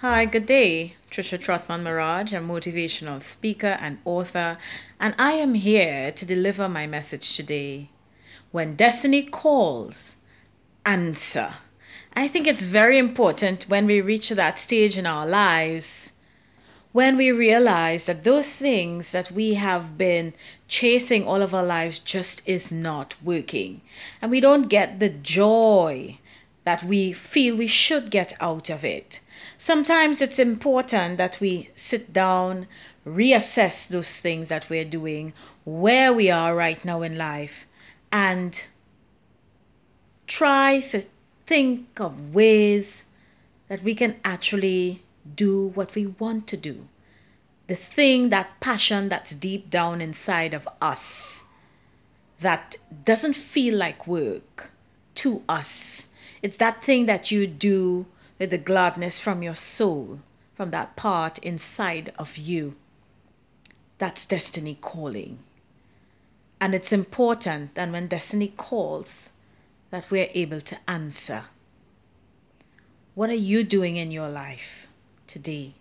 Hi, good day. Tricia Trotman-Maraj, a motivational speaker and author, and I am here to deliver my message today. When destiny calls, answer. I think it's very important when we reach that stage in our lives when we realize that those things that we have been chasing all of our lives just is not working and we don't get the joy that we feel we should get out of it. Sometimes it's important that we sit down, reassess those things that we're doing, where we are right now in life, and try to think of ways that we can actually do what we want to do. The thing, that passion that's deep down inside of us that doesn't feel like work to us. It's that thing that you do with the gladness from your soul, from that part inside of you. That's destiny calling. And it's important that when destiny calls, that we're able to answer. What are you doing in your life? today?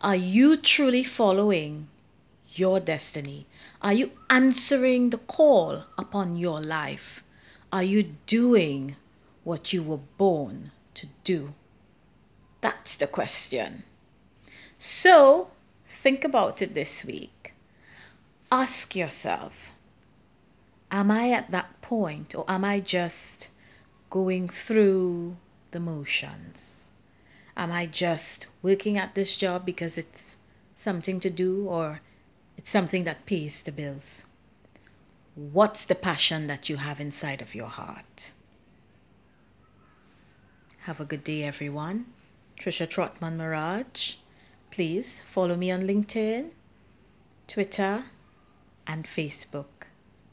Are you truly following your destiny? Are you answering the call upon your life? Are you doing what you were born to do? That's the question. So, think about it this week. Ask yourself Am I at that point, or am I just going through the motions? Am I just working at this job because it's something to do or it's something that pays the bills? What's the passion that you have inside of your heart? Have a good day, everyone. Tricia Trotman-Maraj. Please follow me on LinkedIn, Twitter, and Facebook.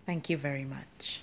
Thank you very much.